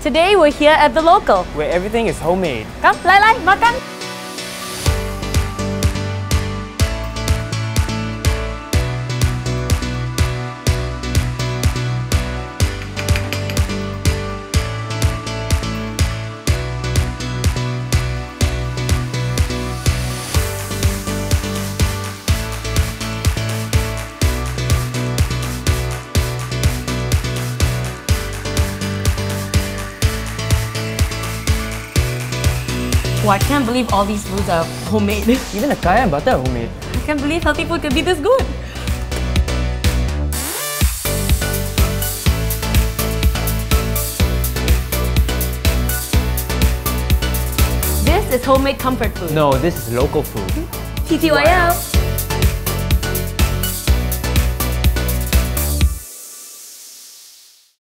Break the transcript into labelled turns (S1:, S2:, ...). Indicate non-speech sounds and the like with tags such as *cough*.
S1: Today we're here at the Lokal.
S2: where everything is homemade.
S1: Come, Lai Lai, makan. Wow, I can't believe all these foods are homemade. *laughs*
S2: Even the kaya and butter are homemade.
S1: I can't believe healthy food can be this good. This is homemade comfort food.
S2: No, this is local food.
S1: TTYL.